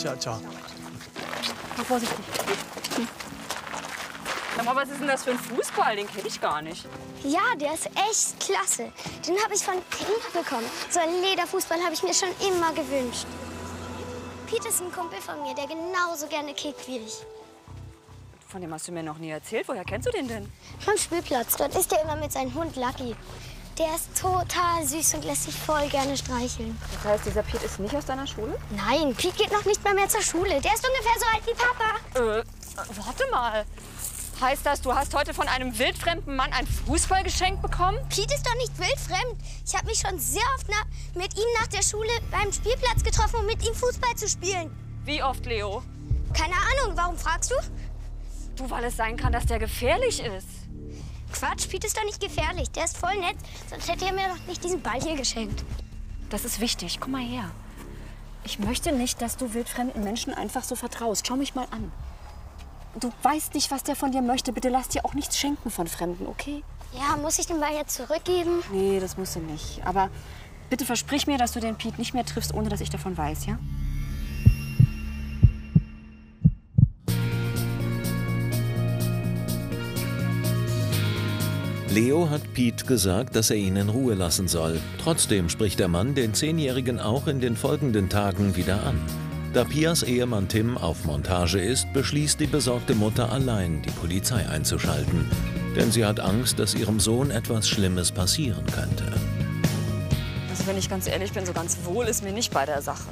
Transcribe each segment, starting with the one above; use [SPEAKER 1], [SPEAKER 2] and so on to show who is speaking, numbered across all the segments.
[SPEAKER 1] Ciao, ciao.
[SPEAKER 2] Mal vorsichtig. Hm. Sag mal, was ist denn das für ein Fußball? Den kenne ich gar nicht.
[SPEAKER 3] Ja, der ist echt klasse. Den habe ich von Pete bekommen. So einen Lederfußball habe ich mir schon immer gewünscht. Pete ist ein Kumpel von mir, der genauso gerne kickt wie ich.
[SPEAKER 2] Von dem hast du mir noch nie erzählt. Woher kennst du den denn?
[SPEAKER 3] Vom Spielplatz. Dort ist er immer mit seinem Hund Lucky. Der ist total süß und lässt sich voll gerne streicheln.
[SPEAKER 2] Das heißt, dieser Pete ist nicht aus deiner Schule?
[SPEAKER 3] Nein, Pete geht noch nicht mal mehr zur Schule. Der ist ungefähr so alt wie Papa.
[SPEAKER 2] Äh, warte mal. Heißt das, du hast heute von einem wildfremden Mann ein Fußball geschenkt bekommen?
[SPEAKER 3] Pete ist doch nicht wildfremd. Ich habe mich schon sehr oft mit ihm nach der Schule beim Spielplatz getroffen, um mit ihm Fußball zu spielen.
[SPEAKER 2] Wie oft, Leo?
[SPEAKER 3] Keine Ahnung. Warum fragst du?
[SPEAKER 2] Du, weil es sein kann, dass der gefährlich ist.
[SPEAKER 3] Quatsch, Pete ist doch nicht gefährlich. Der ist voll nett. Sonst hätte er mir doch nicht diesen Ball hier geschenkt.
[SPEAKER 2] Das ist wichtig. Komm mal her. Ich möchte nicht, dass du wildfremden Menschen einfach so vertraust. Schau mich mal an. Du weißt nicht, was der von dir möchte. Bitte lass dir auch nichts schenken von Fremden, okay?
[SPEAKER 3] Ja, muss ich den Ball jetzt zurückgeben?
[SPEAKER 2] Nee, das musst du nicht. Aber bitte versprich mir, dass du den Pete nicht mehr triffst, ohne dass ich davon weiß, ja?
[SPEAKER 4] Leo hat Pete gesagt, dass er ihn in Ruhe lassen soll. Trotzdem spricht der Mann den Zehnjährigen auch in den folgenden Tagen wieder an. Da Pias Ehemann Tim auf Montage ist, beschließt die besorgte Mutter allein, die Polizei einzuschalten. Denn sie hat Angst, dass ihrem Sohn etwas Schlimmes passieren könnte.
[SPEAKER 2] Also wenn ich ganz ehrlich bin, so ganz wohl ist mir nicht bei der Sache.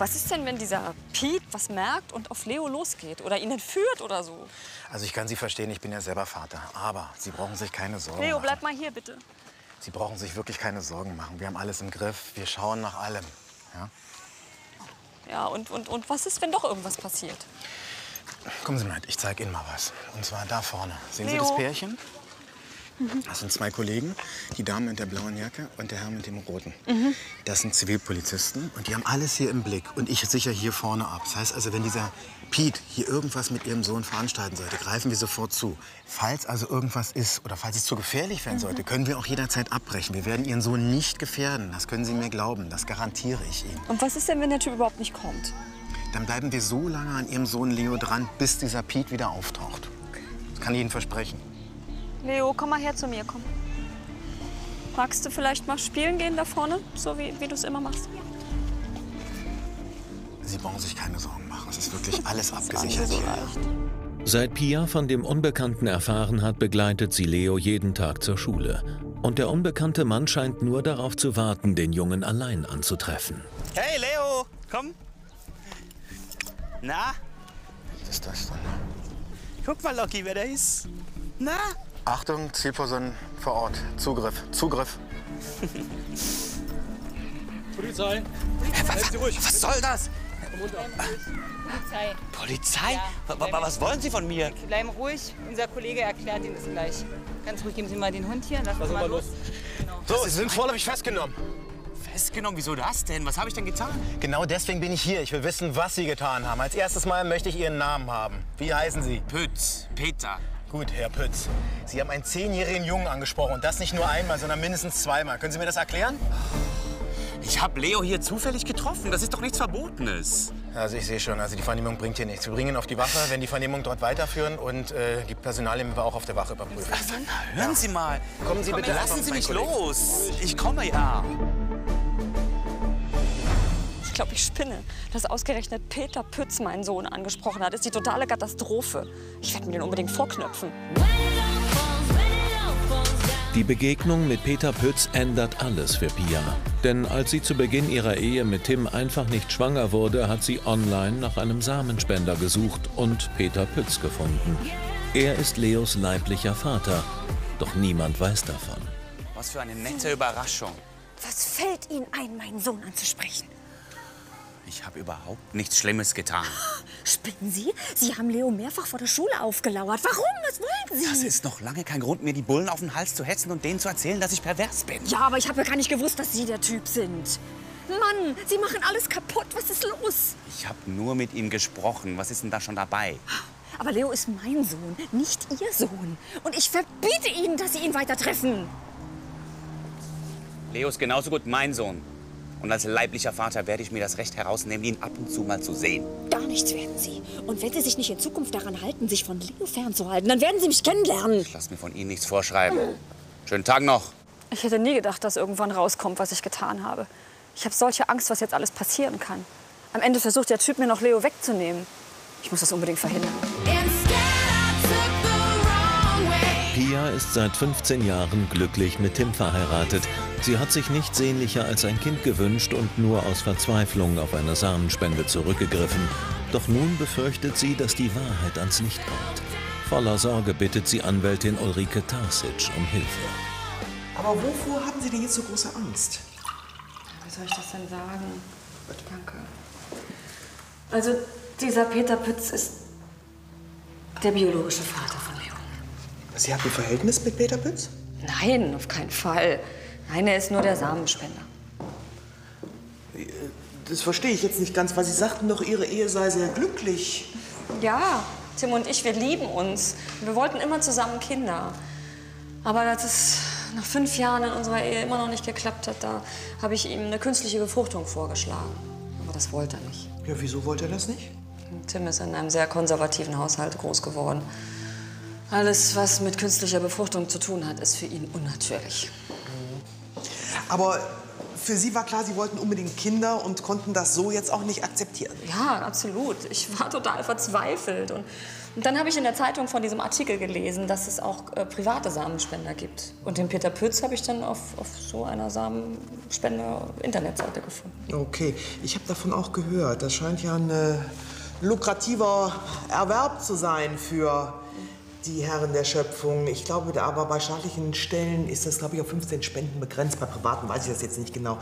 [SPEAKER 2] Was ist denn, wenn dieser Pete was merkt und auf Leo losgeht oder ihn entführt oder so?
[SPEAKER 5] Also ich kann Sie verstehen, ich bin ja selber Vater. Aber Sie brauchen sich keine Sorgen
[SPEAKER 2] Leo,
[SPEAKER 5] machen.
[SPEAKER 2] bleib mal hier, bitte.
[SPEAKER 5] Sie brauchen sich wirklich keine Sorgen machen. Wir haben alles im Griff. Wir schauen nach allem. Ja?
[SPEAKER 2] Ja, und, und, und was ist, wenn doch irgendwas passiert?
[SPEAKER 5] Kommen Sie mal ich zeige Ihnen mal was. Und zwar da vorne. Sehen
[SPEAKER 2] Leo.
[SPEAKER 5] Sie das Pärchen? Das sind zwei Kollegen, die Dame mit der blauen Jacke und der Herr mit dem roten. Das sind Zivilpolizisten und die haben alles hier im Blick. Und ich sichere hier vorne ab. Das heißt also, wenn dieser Pete hier irgendwas mit Ihrem Sohn veranstalten sollte, greifen wir sofort zu. Falls also irgendwas ist oder falls es zu gefährlich werden sollte, können wir auch jederzeit abbrechen. Wir werden Ihren Sohn nicht gefährden. Das können Sie mir glauben. Das garantiere ich Ihnen.
[SPEAKER 2] Und was ist denn, wenn der Typ überhaupt nicht kommt?
[SPEAKER 5] Dann bleiben wir so lange an Ihrem Sohn Leo dran, bis dieser Pete wieder auftaucht. Das kann ich Ihnen versprechen.
[SPEAKER 2] Leo, komm mal her zu mir, komm. Magst du vielleicht mal spielen gehen da vorne, so wie, wie du es immer machst?
[SPEAKER 5] Sie brauchen sich keine Sorgen machen. Es ist wirklich alles abgesichert hier.
[SPEAKER 4] Seit Pia von dem Unbekannten erfahren hat, begleitet sie Leo jeden Tag zur Schule. Und der unbekannte Mann scheint nur darauf zu warten, den Jungen allein anzutreffen.
[SPEAKER 6] Hey Leo, komm. Na,
[SPEAKER 5] Was ist das denn?
[SPEAKER 6] guck mal, Loki, wer da ist. Na?
[SPEAKER 5] Achtung, Zielperson vor Ort. Zugriff. Zugriff.
[SPEAKER 1] Polizei.
[SPEAKER 6] Was, was soll das?
[SPEAKER 7] Polizei.
[SPEAKER 6] Polizei?
[SPEAKER 7] Ja,
[SPEAKER 6] Wa- wa- was wollen Sie von mir?
[SPEAKER 7] Bleiben ruhig, unser Kollege erklärt Ihnen das gleich. Ganz ruhig, geben Sie mal den Hund hier. Lassen Sie mal los.
[SPEAKER 5] So, Sie sind vorläufig festgenommen.
[SPEAKER 6] Festgenommen, wieso das denn? Was habe ich denn getan?
[SPEAKER 5] Genau deswegen bin ich hier. Ich will wissen, was Sie getan haben. Als erstes Mal möchte ich Ihren Namen haben. Wie heißen Sie?
[SPEAKER 6] Pütz, Peter.
[SPEAKER 5] Gut, Herr Pütz. Sie haben einen zehnjährigen Jungen angesprochen. Und das nicht nur einmal, sondern mindestens zweimal. Können Sie mir das erklären?
[SPEAKER 6] Ich habe Leo hier zufällig getroffen. Das ist doch nichts Verbotenes.
[SPEAKER 5] Also ich sehe schon, also die Vernehmung bringt hier nichts. Wir bringen ihn auf die Wache, wenn die Vernehmung dort weiterführen und äh, die wir auch auf der Wache überprüfen.
[SPEAKER 6] Hören Sie mal.
[SPEAKER 5] Kommen Sie bitte
[SPEAKER 6] Lassen Sie mich los. Ich komme ja.
[SPEAKER 2] Ich glaube, ich spinne. Dass ausgerechnet Peter Pütz meinen Sohn angesprochen hat, ist die totale Katastrophe. Ich werde mir den unbedingt vorknöpfen.
[SPEAKER 4] Die Begegnung mit Peter Pütz ändert alles für Pia. Denn als sie zu Beginn ihrer Ehe mit Tim einfach nicht schwanger wurde, hat sie online nach einem Samenspender gesucht und Peter Pütz gefunden. Er ist Leos leiblicher Vater, doch niemand weiß davon.
[SPEAKER 6] Was für eine nette Überraschung.
[SPEAKER 2] Was fällt Ihnen ein, meinen Sohn anzusprechen?
[SPEAKER 6] Ich habe überhaupt nichts Schlimmes getan.
[SPEAKER 2] Spinnen Sie? Sie haben Leo mehrfach vor der Schule aufgelauert. Warum? Was wollen Sie?
[SPEAKER 6] Das ist noch lange kein Grund, mir die Bullen auf den Hals zu hetzen und denen zu erzählen, dass ich pervers bin.
[SPEAKER 2] Ja, aber ich habe ja gar nicht gewusst, dass Sie der Typ sind. Mann, Sie machen alles kaputt. Was ist los?
[SPEAKER 6] Ich habe nur mit ihm gesprochen. Was ist denn da schon dabei?
[SPEAKER 2] Aber Leo ist mein Sohn, nicht Ihr Sohn. Und ich verbiete Ihnen, dass Sie ihn weiter treffen.
[SPEAKER 6] Leo ist genauso gut mein Sohn. Und als leiblicher Vater werde ich mir das Recht herausnehmen, ihn ab und zu mal zu sehen.
[SPEAKER 2] Gar nichts werden Sie. Und wenn Sie sich nicht in Zukunft daran halten, sich von Leo fernzuhalten, dann werden Sie mich kennenlernen.
[SPEAKER 6] Ich lass mir von Ihnen nichts vorschreiben. Schönen Tag noch.
[SPEAKER 2] Ich hätte nie gedacht, dass irgendwann rauskommt, was ich getan habe. Ich habe solche Angst, was jetzt alles passieren kann. Am Ende versucht der Typ mir noch Leo wegzunehmen. Ich muss das unbedingt verhindern.
[SPEAKER 4] Pia ist seit 15 Jahren glücklich mit Tim verheiratet. Sie hat sich nichts sehnlicher als ein Kind gewünscht und nur aus Verzweiflung auf eine Samenspende zurückgegriffen. Doch nun befürchtet sie, dass die Wahrheit ans Licht kommt. Voller Sorge bittet sie Anwältin Ulrike Tarsic um Hilfe.
[SPEAKER 1] Aber wovor haben Sie denn jetzt so große Angst?
[SPEAKER 2] Wie soll ich das denn sagen? Danke. Also, dieser Peter Pütz ist der biologische Vater von.
[SPEAKER 1] Sie hat ein Verhältnis mit Peter Pütz?
[SPEAKER 2] Nein, auf keinen Fall. Nein, er ist nur der Samenspender.
[SPEAKER 1] Das verstehe ich jetzt nicht ganz, weil Sie sagten doch, Ihre Ehe sei sehr glücklich.
[SPEAKER 2] Ja, Tim und ich, wir lieben uns. Wir wollten immer zusammen Kinder. Aber als es nach fünf Jahren in unserer Ehe immer noch nicht geklappt hat, da habe ich ihm eine künstliche Befruchtung vorgeschlagen. Aber das wollte er nicht.
[SPEAKER 1] Ja, wieso wollte er das nicht?
[SPEAKER 2] Tim ist in einem sehr konservativen Haushalt groß geworden. Alles, was mit künstlicher Befruchtung zu tun hat, ist für ihn unnatürlich.
[SPEAKER 1] Aber für Sie war klar, Sie wollten unbedingt Kinder und konnten das so jetzt auch nicht akzeptieren.
[SPEAKER 2] Ja, absolut. Ich war total verzweifelt. Und, und dann habe ich in der Zeitung von diesem Artikel gelesen, dass es auch äh, private Samenspender gibt. Und den Peter Pütz habe ich dann auf, auf so einer Samenspender-Internetseite gefunden.
[SPEAKER 1] Okay, ich habe davon auch gehört. Das scheint ja ein äh, lukrativer Erwerb zu sein für die Herren der Schöpfung. Ich glaube aber bei staatlichen Stellen ist das, glaube ich, auf 15 Spenden begrenzt. Bei privaten weiß ich das jetzt nicht genau.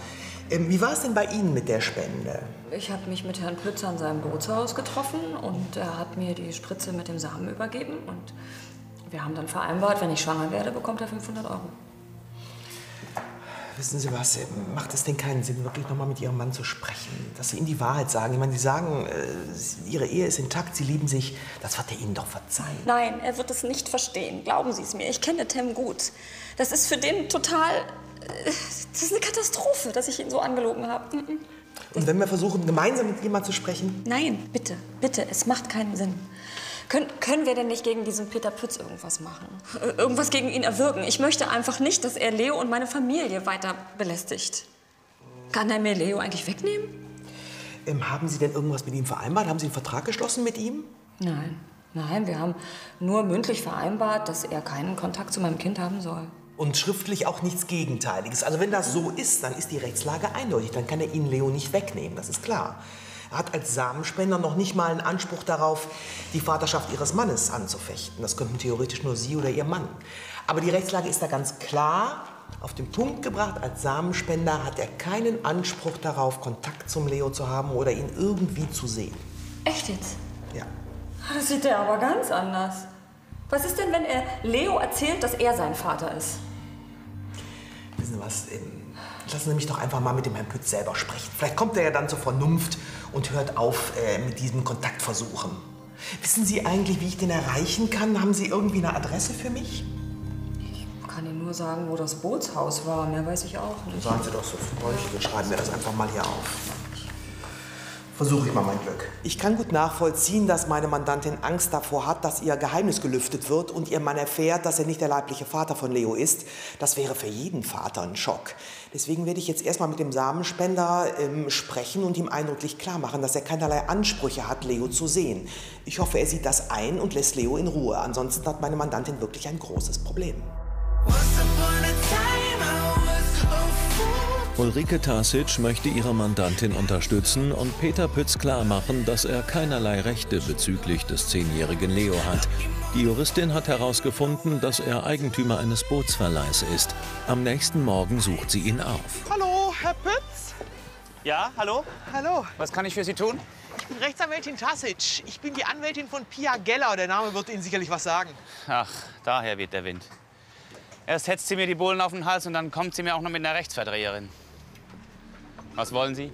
[SPEAKER 1] Ähm, wie war es denn bei Ihnen mit der Spende?
[SPEAKER 2] Ich habe mich mit Herrn Pütz an seinem Bootshaus getroffen und er hat mir die Spritze mit dem Samen übergeben. Und wir haben dann vereinbart, wenn ich schwanger werde, bekommt er 500 Euro.
[SPEAKER 1] Wissen Sie was, macht es denn keinen Sinn, wirklich noch mal mit Ihrem Mann zu sprechen? Dass Sie ihm die Wahrheit sagen? Ich meine, Sie sagen, äh, Ihre Ehe ist intakt, Sie lieben sich. Das wird er Ihnen doch verzeihen.
[SPEAKER 2] Nein, er wird es nicht verstehen. Glauben Sie es mir. Ich kenne Tim gut. Das ist für den total. äh, Das ist eine Katastrophe, dass ich ihn so angelogen habe. Mhm.
[SPEAKER 1] Und wenn wir versuchen, gemeinsam mit jemandem zu sprechen?
[SPEAKER 2] Nein, bitte, bitte, es macht keinen Sinn. Können, können wir denn nicht gegen diesen Peter Pütz irgendwas machen? Irgendwas gegen ihn erwirken? Ich möchte einfach nicht, dass er Leo und meine Familie weiter belästigt. Kann er mir Leo eigentlich wegnehmen?
[SPEAKER 1] Ähm, haben Sie denn irgendwas mit ihm vereinbart? Haben Sie einen Vertrag geschlossen mit ihm?
[SPEAKER 2] Nein. Nein, wir haben nur mündlich vereinbart, dass er keinen Kontakt zu meinem Kind haben soll.
[SPEAKER 1] Und schriftlich auch nichts Gegenteiliges. Also wenn das so ist, dann ist die Rechtslage eindeutig. Dann kann er Ihnen Leo nicht wegnehmen, das ist klar. Er hat als Samenspender noch nicht mal einen Anspruch darauf, die Vaterschaft Ihres Mannes anzufechten. Das könnten theoretisch nur Sie oder Ihr Mann. Aber die Rechtslage ist da ganz klar auf den Punkt gebracht. Als Samenspender hat er keinen Anspruch darauf, Kontakt zum Leo zu haben oder ihn irgendwie zu sehen.
[SPEAKER 2] Echt jetzt?
[SPEAKER 1] Ja.
[SPEAKER 2] Das sieht er aber ganz anders. Was ist denn, wenn er Leo erzählt, dass er sein Vater ist?
[SPEAKER 1] Wissen Sie was? ähm, Lassen Sie mich doch einfach mal mit dem Herrn Pütz selber sprechen. Vielleicht kommt er ja dann zur Vernunft und hört auf äh, mit diesem Kontaktversuchen. Wissen Sie eigentlich, wie ich den erreichen kann? Haben Sie irgendwie eine Adresse für mich?
[SPEAKER 2] Ich kann Ihnen nur sagen, wo das Bootshaus war. Mehr weiß ich auch nicht.
[SPEAKER 1] Sagen Sie doch so freundlich und schreiben mir das einfach mal hier auf. Versuche ich mal mein Glück. Ich kann gut nachvollziehen, dass meine Mandantin Angst davor hat, dass ihr Geheimnis gelüftet wird und ihr Mann erfährt, dass er nicht der leibliche Vater von Leo ist. Das wäre für jeden Vater ein Schock. Deswegen werde ich jetzt erstmal mit dem Samenspender ähm, sprechen und ihm eindrücklich klar machen, dass er keinerlei Ansprüche hat, Leo zu sehen. Ich hoffe, er sieht das ein und lässt Leo in Ruhe. Ansonsten hat meine Mandantin wirklich ein großes Problem.
[SPEAKER 4] Ulrike Tasic möchte ihre Mandantin unterstützen und Peter Pütz klarmachen, dass er keinerlei Rechte bezüglich des zehnjährigen Leo hat. Die Juristin hat herausgefunden, dass er Eigentümer eines Bootsverleihs ist. Am nächsten Morgen sucht sie ihn auf.
[SPEAKER 8] Hallo, Herr Pütz.
[SPEAKER 6] Ja, hallo?
[SPEAKER 8] Hallo,
[SPEAKER 6] Was kann ich für Sie tun?
[SPEAKER 8] ich bin Rechtsanwältin Tasic. Ich bin die Anwältin von Pia Geller. Der Name wird Ihnen sicherlich was sagen.
[SPEAKER 6] Ach, daher weht der Wind. Erst hetzt sie mir die Bullen auf den Hals und dann kommt sie mir auch noch mit einer Rechtsverdreherin. Was wollen Sie?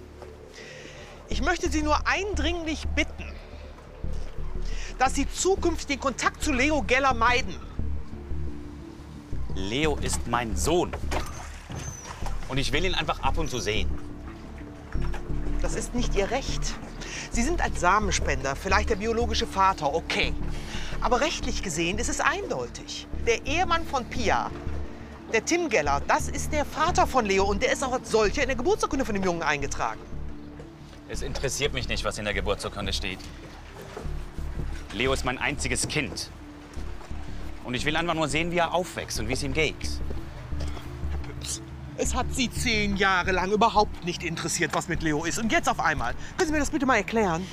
[SPEAKER 8] Ich möchte Sie nur eindringlich bitten, dass Sie zukünftig den Kontakt zu Leo Geller meiden.
[SPEAKER 6] Leo ist mein Sohn. Und ich will ihn einfach ab und zu sehen.
[SPEAKER 1] das ist nicht Ihr Recht. Sie sind als Samenspender vielleicht der biologische Vater, okay. Aber rechtlich gesehen ist es eindeutig. Der Ehemann von Pia, der Tim Geller, das ist der Vater von Leo und der ist auch als solcher in der Geburtsurkunde von dem Jungen eingetragen.
[SPEAKER 6] Es interessiert mich nicht, was in der Geburtsurkunde steht. Leo ist mein einziges Kind. Und ich will einfach nur sehen, wie er aufwächst und wie es ihm geht.
[SPEAKER 1] Es hat Sie zehn Jahre lang überhaupt nicht interessiert, was mit Leo ist. Und jetzt auf einmal. Können Sie mir das bitte mal erklären?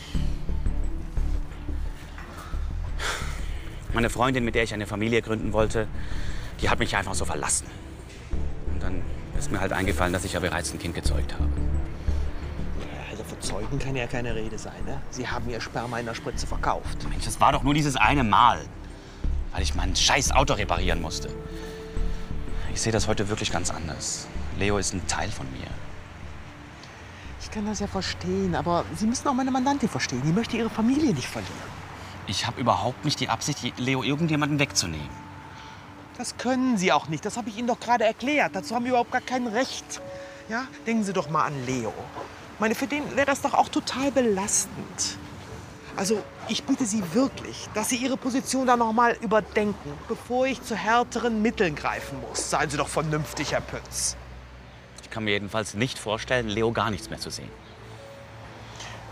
[SPEAKER 6] Meine Freundin, mit der ich eine Familie gründen wollte, die hat mich einfach so verlassen. Und dann ist mir halt eingefallen, dass ich ja bereits ein Kind gezeugt habe.
[SPEAKER 1] Also für Zeugen kann ja keine Rede sein, ne? Sie haben Ihr Sperma in der Spritze verkauft.
[SPEAKER 6] Mensch, das war doch nur dieses eine Mal. Weil ich mein scheiß Auto reparieren musste. Ich sehe das heute wirklich ganz anders. Leo ist ein Teil von mir.
[SPEAKER 1] Ich kann das ja verstehen, aber Sie müssen auch meine Mandantin verstehen. Die möchte ihre Familie nicht verlieren.
[SPEAKER 6] Ich habe überhaupt nicht die Absicht, Leo irgendjemanden wegzunehmen.
[SPEAKER 1] Das können Sie auch nicht. Das habe ich Ihnen doch gerade erklärt. Dazu haben wir überhaupt gar kein Recht. Ja? Denken Sie doch mal an Leo. Meine, für den wäre das doch auch total belastend. Also, ich bitte Sie wirklich, dass Sie Ihre Position da noch mal überdenken, bevor ich zu härteren Mitteln greifen muss. Seien Sie doch vernünftig, Herr Pütz.
[SPEAKER 6] Ich kann mir jedenfalls nicht vorstellen, Leo gar nichts mehr zu sehen.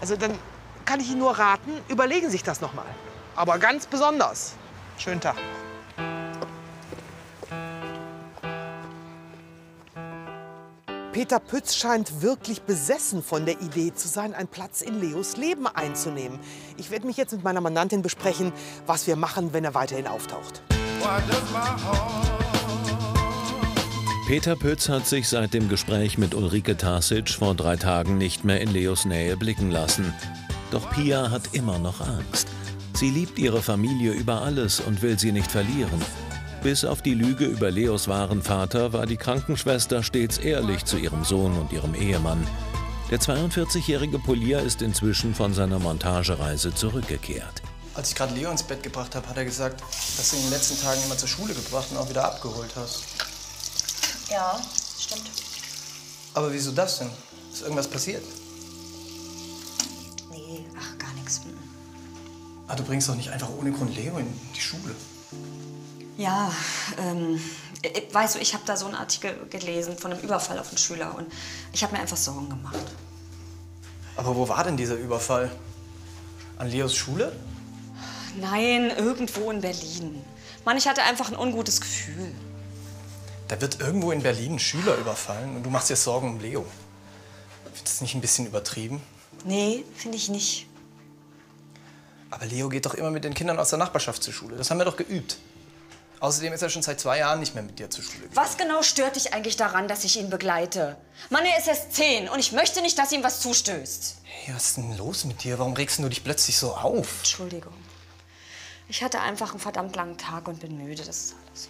[SPEAKER 1] Also, dann kann ich Ihnen nur raten, überlegen Sie sich das noch mal. Aber ganz besonders. Schönen Tag. Peter Pütz scheint wirklich besessen von der Idee zu sein, einen Platz in Leos Leben einzunehmen. Ich werde mich jetzt mit meiner Mandantin besprechen, was wir machen, wenn er weiterhin auftaucht.
[SPEAKER 4] Peter Pütz hat sich seit dem Gespräch mit Ulrike Tasic vor drei Tagen nicht mehr in Leos Nähe blicken lassen. Doch Pia hat immer noch Angst. Sie liebt ihre Familie über alles und will sie nicht verlieren. Bis auf die Lüge über Leos wahren Vater war die Krankenschwester stets ehrlich zu ihrem Sohn und ihrem Ehemann. Der 42-jährige Polier ist inzwischen von seiner Montagereise zurückgekehrt.
[SPEAKER 9] Als ich gerade Leo ins Bett gebracht habe, hat er gesagt, dass du ihn in den letzten Tagen immer zur Schule gebracht und auch wieder abgeholt hast.
[SPEAKER 2] Ja, stimmt.
[SPEAKER 9] Aber wieso das denn? Ist irgendwas passiert?
[SPEAKER 2] Nee, ach, gar nichts.
[SPEAKER 9] Ah, du bringst doch nicht einfach ohne Grund Leo in die Schule.
[SPEAKER 2] Ja, ähm, äh, weißt du, ich habe da so einen Artikel gelesen von einem Überfall auf einen Schüler und ich habe mir einfach Sorgen gemacht.
[SPEAKER 9] Aber wo war denn dieser Überfall? An Leos Schule?
[SPEAKER 2] Nein, irgendwo in Berlin. Mann, ich hatte einfach ein ungutes Gefühl.
[SPEAKER 9] Da wird irgendwo in Berlin ein Schüler überfallen und du machst dir Sorgen um Leo. Findest du das nicht ein bisschen übertrieben?
[SPEAKER 2] Nee, finde ich nicht.
[SPEAKER 9] Aber Leo geht doch immer mit den Kindern aus der Nachbarschaft zur Schule. Das haben wir doch geübt. Außerdem ist er schon seit zwei Jahren nicht mehr mit dir zur Schule gegangen.
[SPEAKER 2] Was genau stört dich eigentlich daran, dass ich ihn begleite? Mann, er ist erst zehn und ich möchte nicht, dass ihm was zustößt.
[SPEAKER 9] Hey, was ist denn los mit dir? Warum regst du dich plötzlich so auf?
[SPEAKER 2] Entschuldigung. Ich hatte einfach einen verdammt langen Tag und bin müde, das ist alles.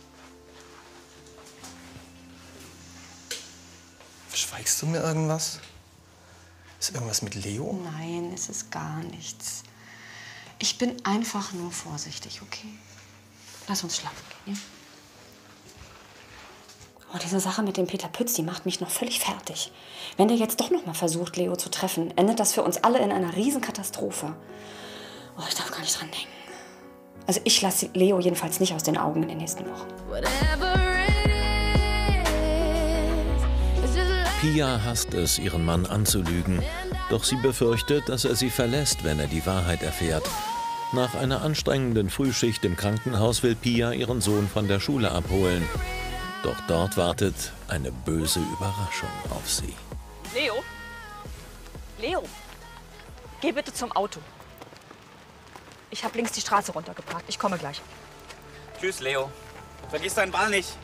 [SPEAKER 9] Verschweigst du mir irgendwas? Ist irgendwas mit Leo?
[SPEAKER 2] Nein, es ist gar nichts. Ich bin einfach nur vorsichtig, okay? Lass uns schlafen gehen, ja? Oh, diese Sache mit dem Peter Pütz, die macht mich noch völlig fertig. Wenn der jetzt doch noch mal versucht, Leo zu treffen, endet das für uns alle in einer Riesenkatastrophe. Oh, ich darf gar nicht dran denken. Also ich lasse Leo jedenfalls nicht aus den Augen in den nächsten Wochen.
[SPEAKER 4] Pia hasst es, ihren Mann anzulügen. Doch sie befürchtet, dass er sie verlässt, wenn er die Wahrheit erfährt. Nach einer anstrengenden Frühschicht im Krankenhaus will Pia ihren Sohn von der Schule abholen. Doch dort wartet eine böse Überraschung auf sie.
[SPEAKER 2] Leo? Leo? Geh bitte zum Auto. Ich habe links die Straße runtergeparkt. Ich komme gleich.
[SPEAKER 6] Tschüss, Leo. Vergiss deinen Ball nicht.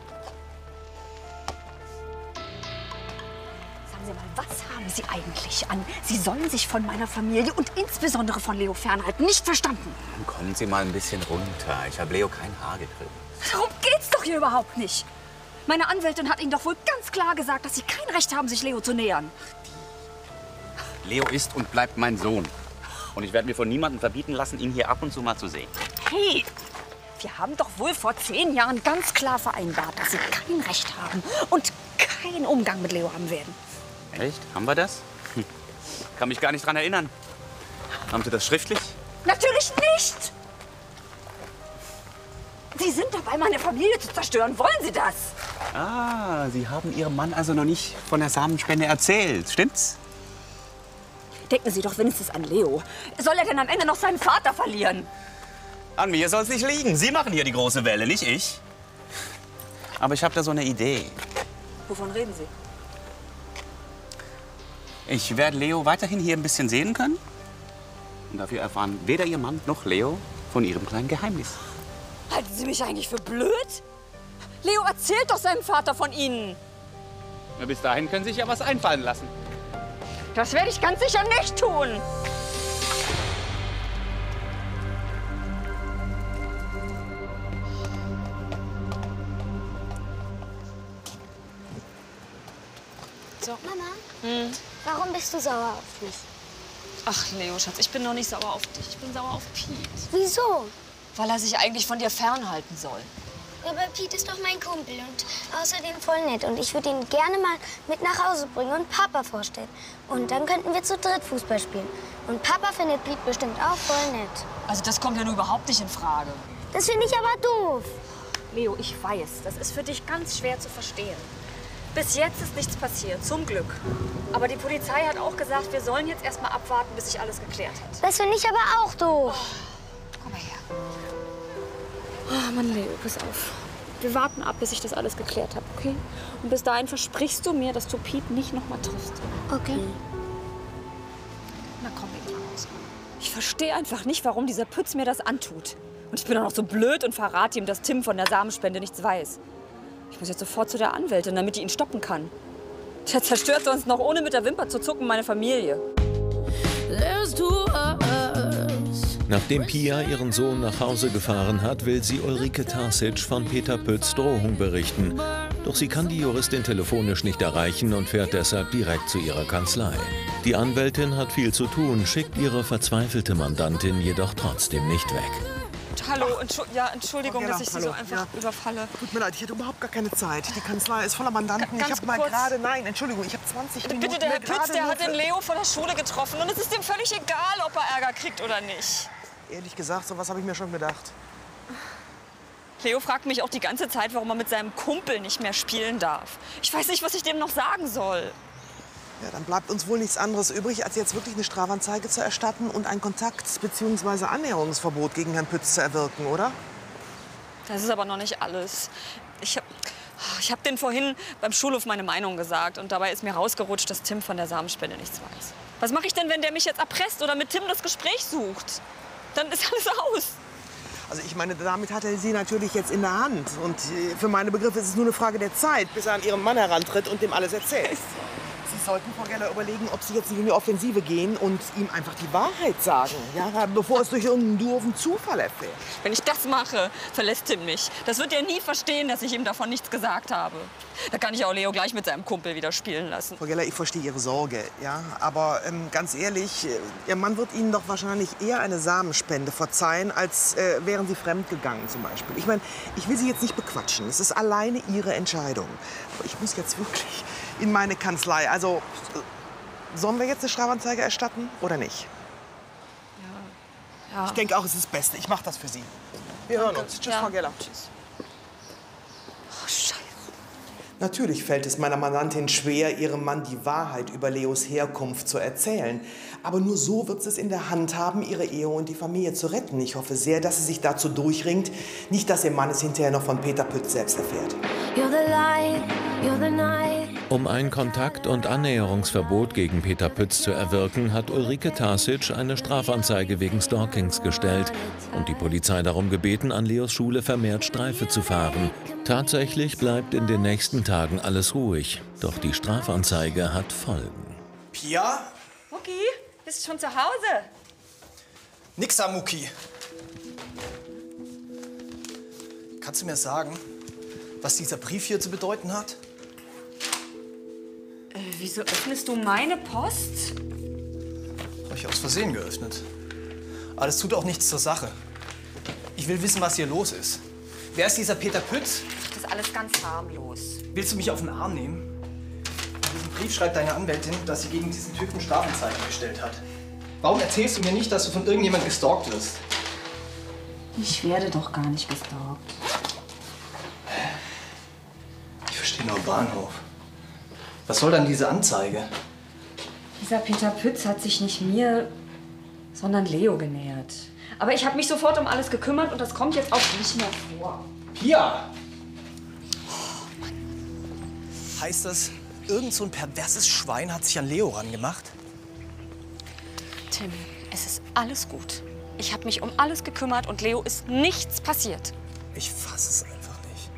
[SPEAKER 2] Haben Sie eigentlich an? Sie sollen sich von meiner Familie und insbesondere von Leo fernhalten. Nicht verstanden?
[SPEAKER 6] Kommen Sie mal ein bisschen runter. Ich habe Leo kein Haar gekriegt.
[SPEAKER 2] Darum geht's doch hier überhaupt nicht. Meine Anwältin hat Ihnen doch wohl ganz klar gesagt, dass Sie kein Recht haben, sich Leo zu nähern.
[SPEAKER 6] Leo ist und bleibt mein Sohn. Und ich werde mir von niemandem verbieten lassen, ihn hier ab und zu mal zu sehen.
[SPEAKER 2] Hey, wir haben doch wohl vor zehn Jahren ganz klar vereinbart, dass Sie kein Recht haben und keinen Umgang mit Leo haben werden.
[SPEAKER 6] Echt? Haben wir das? Hm. Kann mich gar nicht dran erinnern. Haben Sie das schriftlich?
[SPEAKER 2] Natürlich nicht! Sie sind dabei, meine Familie zu zerstören. Wollen Sie das?
[SPEAKER 6] Ah, Sie haben Ihrem Mann also noch nicht von der Samenspende erzählt, stimmt's?
[SPEAKER 2] Denken Sie doch wenigstens an Leo. Soll er denn am Ende noch seinen Vater verlieren?
[SPEAKER 6] An mir soll's nicht liegen. Sie machen hier die große Welle, nicht ich. Aber ich habe da so eine Idee.
[SPEAKER 2] Wovon reden Sie?
[SPEAKER 6] Ich werde Leo weiterhin hier ein bisschen sehen können. Und dafür erfahren weder Ihr Mann noch Leo von Ihrem kleinen Geheimnis.
[SPEAKER 2] Halten Sie mich eigentlich für blöd? Leo erzählt doch seinem Vater von Ihnen.
[SPEAKER 6] Na, bis dahin können Sie sich ja was einfallen lassen.
[SPEAKER 2] Das werde ich ganz sicher nicht tun.
[SPEAKER 3] So. Mama, warum bist du sauer auf mich?
[SPEAKER 2] Ach, Leo, Schatz, ich bin noch nicht sauer auf dich. Ich bin sauer auf Pete.
[SPEAKER 3] Wieso?
[SPEAKER 2] Weil er sich eigentlich von dir fernhalten soll.
[SPEAKER 3] Aber Pete ist doch mein Kumpel und außerdem voll nett. Und ich würde ihn gerne mal mit nach Hause bringen und Papa vorstellen. Und dann könnten wir zu dritt Fußball spielen. Und Papa findet Pete bestimmt auch voll nett.
[SPEAKER 2] Also das kommt ja nur überhaupt nicht in Frage.
[SPEAKER 3] Das finde ich aber doof.
[SPEAKER 2] Leo, ich weiß, das ist für dich ganz schwer zu verstehen. Bis jetzt ist nichts passiert, zum Glück. Aber die Polizei hat auch gesagt, wir sollen jetzt erst mal abwarten, bis sich alles geklärt hat.
[SPEAKER 3] Das finde ich aber auch doof.
[SPEAKER 2] Komm mal her. Oh Mann, Leo, pass auf. Wir warten ab, bis ich das alles geklärt habe, okay? Und bis dahin versprichst du mir, dass du Pete nicht noch mal triffst.
[SPEAKER 3] Okay.
[SPEAKER 2] Na komm, wir gehen raus. Ich verstehe einfach nicht, warum dieser Pütz mir das antut. Und ich bin auch noch so blöd und verrate ihm, dass Tim von der Samenspende nichts weiß. Ich muss jetzt sofort zu der Anwältin, damit die ihn stoppen kann. Der zerstört sonst noch, ohne mit der Wimper zu zucken, meine Familie.
[SPEAKER 4] Nachdem Pia ihren Sohn nach Hause gefahren hat, will sie Ulrike Tarsic von Peter Pütz Drohung berichten. Doch sie kann die Juristin telefonisch nicht erreichen und fährt deshalb direkt zu ihrer Kanzlei. Die Anwältin hat viel zu tun, schickt ihre verzweifelte Mandantin jedoch trotzdem nicht weg.
[SPEAKER 2] Hallo, Entschu ja, Entschuldigung,
[SPEAKER 1] Frau
[SPEAKER 2] dass ich Sie so einfach
[SPEAKER 1] Ja.
[SPEAKER 2] überfalle.
[SPEAKER 1] Tut mir leid, ich hatte überhaupt gar keine Zeit. Die Kanzlei ist voller Mandanten.
[SPEAKER 2] Ganz
[SPEAKER 1] ich habe mal gerade, nein, Entschuldigung, ich habe 20 Minuten.
[SPEAKER 2] Bitte, der Herr
[SPEAKER 1] gerade
[SPEAKER 2] der hat den Leo vor der Schule getroffen. Und es ist ihm völlig egal, ob er Ärger kriegt oder nicht.
[SPEAKER 1] Ehrlich gesagt, sowas habe ich mir schon gedacht.
[SPEAKER 2] Leo fragt mich auch die ganze Zeit, warum er mit seinem Kumpel nicht mehr spielen darf. Ich weiß nicht, was ich dem noch sagen soll.
[SPEAKER 1] Ja, dann bleibt uns wohl nichts anderes übrig, als jetzt wirklich eine Strafanzeige zu erstatten und ein Kontakt- bzw. Annäherungsverbot gegen Herrn Pütz zu erwirken, oder?
[SPEAKER 2] Das ist aber noch nicht alles. Ich habe ich hab den vorhin beim Schulhof meine Meinung gesagt. Und dabei ist mir rausgerutscht, dass Tim von der Samenspende nichts weiß. Was mache ich denn, wenn der mich jetzt erpresst oder mit Tim das Gespräch sucht? Dann ist alles aus.
[SPEAKER 1] Also ich meine, damit hat er sie natürlich jetzt in der Hand. Und äh, für meine Begriffe ist es nur eine Frage der Zeit, bis er an ihren Mann herantritt und dem alles erzählt. Sollten, Frau Geller, überlegen, ob Sie jetzt nicht in die Offensive gehen und ihm einfach die Wahrheit sagen, ja, bevor es durch irgendeinen doofen Zufall erfährt.
[SPEAKER 2] Wenn ich das mache, verlässt Tim mich. Das wird er nie verstehen, dass ich ihm davon nichts gesagt habe. Da kann ich auch Leo gleich mit seinem Kumpel wieder spielen lassen.
[SPEAKER 1] Frau Geller, ich verstehe Ihre Sorge, ja, aber ähm, ganz ehrlich, äh, Ihr Mann wird Ihnen doch wahrscheinlich eher eine Samenspende verzeihen, als äh, wären Sie fremdgegangen zum Beispiel. Ich meine, ich will Sie jetzt nicht bequatschen, es ist alleine Ihre Entscheidung. Aber ich muss jetzt wirklich in meine Kanzlei. Also, sollen wir jetzt eine Strafanzeige erstatten oder nicht?
[SPEAKER 2] Ja.
[SPEAKER 1] Ich denke auch, es ist das Beste. Ich mache das für Sie. Wir hören uns. Tschüss,
[SPEAKER 2] Ja.
[SPEAKER 1] Frau Geller.
[SPEAKER 2] Tschüss. Oh, Scheiße.
[SPEAKER 1] Natürlich fällt es meiner Mandantin schwer, ihrem Mann die Wahrheit über Leos Herkunft zu erzählen. Aber nur so wird sie es in der Hand haben, ihre Ehe und die Familie zu retten. Ich hoffe sehr, dass sie sich dazu durchringt. Nicht, dass ihr Mann es hinterher noch von Peter Pütz selbst erfährt.
[SPEAKER 3] You're the light, you're the night.
[SPEAKER 4] Um ein Kontakt- und Annäherungsverbot gegen Peter Pütz zu erwirken, hat Ulrike Tarsic eine Strafanzeige wegen Stalkings gestellt und die Polizei darum gebeten, an Leos Schule vermehrt Streife zu fahren. Tatsächlich bleibt in den nächsten Tagen alles ruhig, doch die Strafanzeige hat Folgen.
[SPEAKER 9] Pia?
[SPEAKER 2] Mucki, bist du schon zu Hause?
[SPEAKER 9] Nix am Mucki. Kannst du mir sagen, was dieser Brief hier zu bedeuten hat?
[SPEAKER 2] Äh, wieso öffnest du meine Post?
[SPEAKER 9] Habe ich aus Versehen geöffnet. Aber das tut auch nichts zur Sache. Ich will wissen, was hier los ist. Wer ist dieser Peter Pütz?
[SPEAKER 2] Das ist alles ganz harmlos.
[SPEAKER 9] Willst du mich auf den Arm nehmen? Wir sind Brief schreibt deine Anwältin, dass sie gegen diesen Typen Strafanzeige gestellt hat. Warum erzählst du mir nicht, dass du von irgendjemand gestalkt wirst?
[SPEAKER 2] Ich werde doch gar nicht gestalkt.
[SPEAKER 9] Ich verstehe nur Bahnhof. Was soll dann diese Anzeige?
[SPEAKER 2] Dieser Peter Pütz hat sich nicht mir, sondern Leo genähert. Aber ich habe mich sofort um alles gekümmert und das kommt jetzt auch nicht mehr vor.
[SPEAKER 9] Pia! Heißt das, irgend so ein perverses Schwein hat sich an Leo rangemacht?
[SPEAKER 2] Tim, es ist alles gut. Ich habe mich um alles gekümmert und Leo ist nichts passiert.
[SPEAKER 9] Ich fasse es einfach nicht.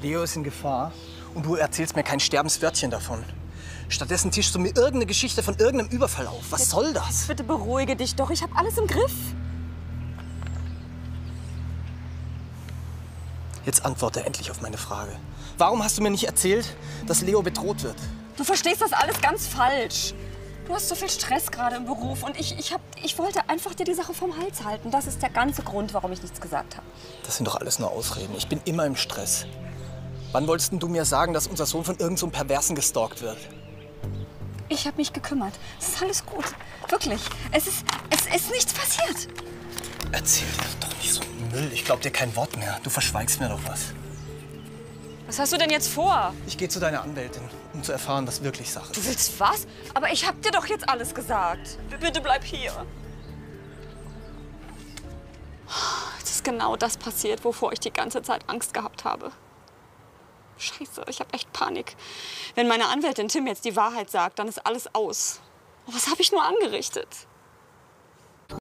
[SPEAKER 9] Leo ist in Gefahr und du erzählst mir kein Sterbenswörtchen davon. Stattdessen tischst du mir irgendeine Geschichte von irgendeinem Überfall auf. Was soll das?
[SPEAKER 2] Bitte beruhige dich doch, ich habe alles im Griff.
[SPEAKER 9] Jetzt antworte endlich auf meine Frage. Warum hast du mir nicht erzählt, dass Leo bedroht wird?
[SPEAKER 2] Du verstehst das alles ganz falsch. Du hast so viel Stress gerade im Beruf und ich, ich, hab, ich wollte einfach dir die Sache vom Hals halten. Das ist der ganze Grund, warum ich nichts gesagt habe.
[SPEAKER 9] Das sind doch alles nur Ausreden. Ich bin immer im Stress. Wann wolltest du mir sagen, dass unser Sohn von irgendeinem so einem Perversen gestalkt wird?
[SPEAKER 2] Ich habe mich gekümmert. Es ist alles gut. Wirklich. Es ist, es ist nichts passiert.
[SPEAKER 9] Erzähl dir doch nicht so Müll. Ich glaub dir kein Wort mehr. Du verschweigst mir doch was.
[SPEAKER 2] Was hast du denn jetzt vor?
[SPEAKER 9] Ich gehe zu deiner Anwältin, um zu erfahren, was wirklich Sache
[SPEAKER 2] Du
[SPEAKER 9] ist.
[SPEAKER 2] willst was? Aber ich hab dir doch jetzt alles gesagt. B- Bitte bleib hier. Jetzt ist genau das passiert, wovor ich die ganze Zeit Angst gehabt habe. Scheiße, ich habe echt Panik. Wenn meine Anwältin Tim jetzt die Wahrheit sagt, dann ist alles aus. Was habe ich nur angerichtet?